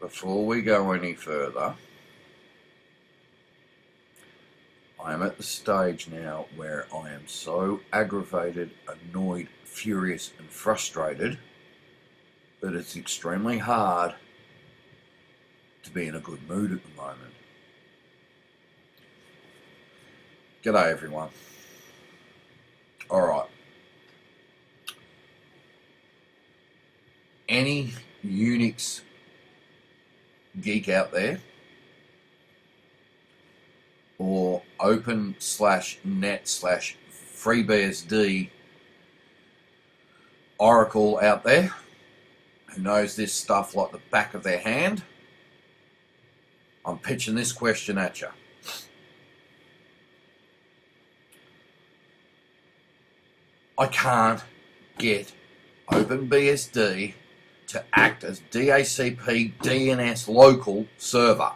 before we go any further, I am at the stage now where I am so aggravated, annoyed, furious, and frustrated that it's extremely hard to be in a good mood at the moment. G'day, everyone. Alright. Any Unix geek out there or open slash net slash FreeBSD Oracle out there who knows this stuff like the back of their hand, I'm pitching this question at you. I can't get OpenBSD to act as DHCP DNS local server.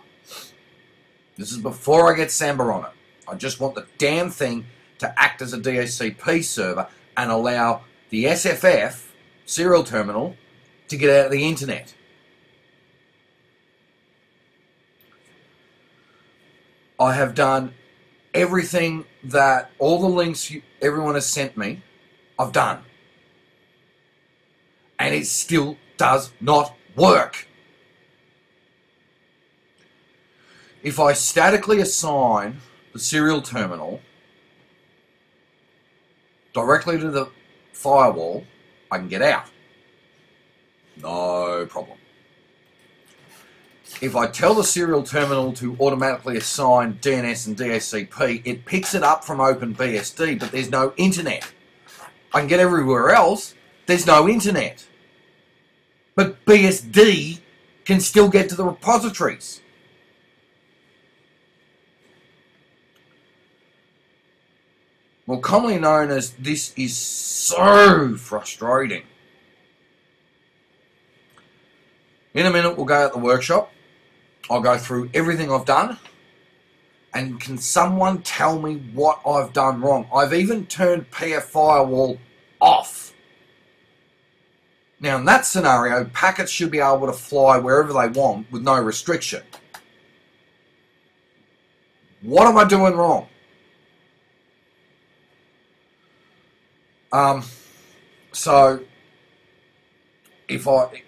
This is before I get Samba on it. I just want the damn thing to act as a DHCP server and allow the SFF serial terminal to get out of the internet. I have done everything that all the links you, everyone has sent me, I've done. And it still does not work. If I statically assign the serial terminal directly to the firewall, I can get out. No problem. If I tell the serial terminal to automatically assign DNS and DHCP, it picks it up from OpenBSD, but there's no internet. I can get everywhere else, there's no internet. But BSD can still get to the repositories. Well, commonly known as this is so frustrating. In a minute, we'll go at the workshop. I'll go through everything I've done. And can someone tell me what I've done wrong? I've even turned PF Firewall. Now, in that scenario, packets should be able to fly wherever they want with no restriction. What am I doing wrong? Um, so, if I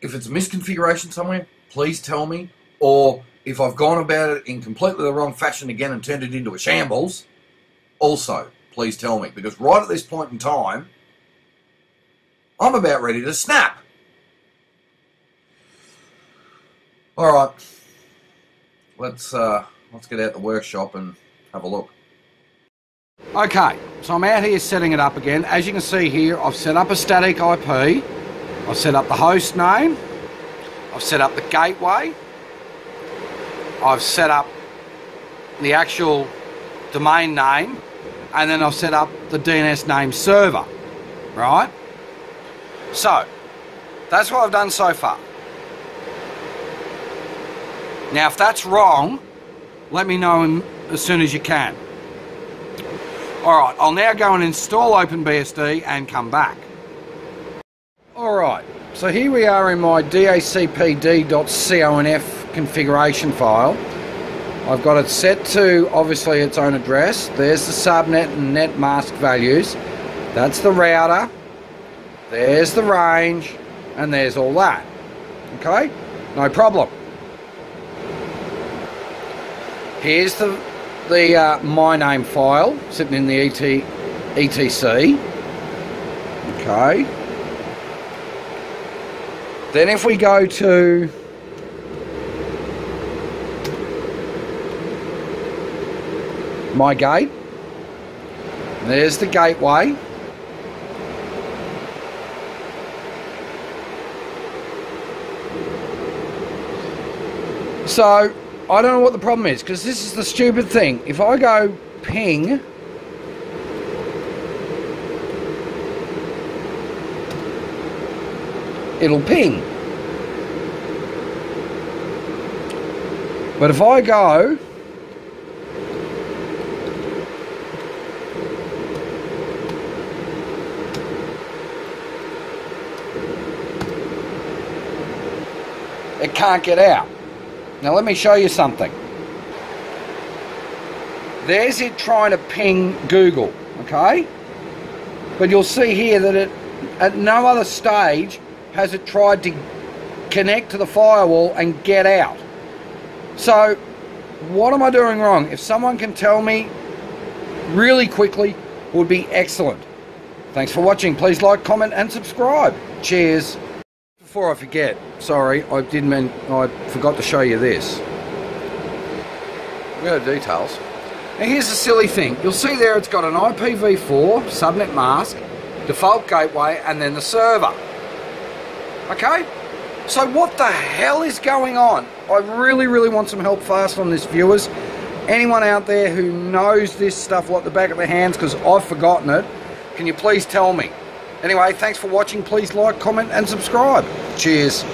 if it's a misconfiguration somewhere, please tell me. Or if I've gone about it in completely the wrong fashion again and turned it into a shambles, also please tell me. Because right at this point in time, I'm about ready to snap. All right, let's uh, let's get out the workshop and have a look. Okay, so I'm out here setting it up again. As you can see here, I've set up a static IP. I've set up the host name. I've set up the gateway. I've set up the actual domain name. And then I've set up the DNS name server. Right? So, that's what I've done so far. Now, if that's wrong, let me know as soon as you can. Alright, I'll now go and install OpenBSD and come back. Alright, so here we are in my dhcpd.conf configuration file. I've got it set to obviously its own address. There's the subnet and net mask values. That's the router. There's the range. And there's all that. Okay? No problem. Here's the the uh, myname file sitting in the ET, ETC. Okay. Then if we go to mygate, there's the gateway. So I don't know what the problem is because this is the stupid thing. If I go ping it'll ping. But if I go it can't get out. Now let me show you something. There's it trying to ping Google, okay? But you'll see here that it, at no other stage has it tried to connect to the firewall and get out. So, what am I doing wrong? If someone can tell me really quickly, would be excellent. Thanks for watching. Please like, comment, and subscribe. Cheers. Before I forget, sorry, I didn't mean, I forgot to show you this. We got details. Now here's the silly thing. You'll see there it's got an IPv4 subnet mask, default gateway, and then the server. Okay? So what the hell is going on? I really, really want some help fast on this, viewers. Anyone out there who knows this stuff like the back of their hands, because I've forgotten it, can you please tell me? Anyway, thanks for watching. Please like, comment, and subscribe. Cheers.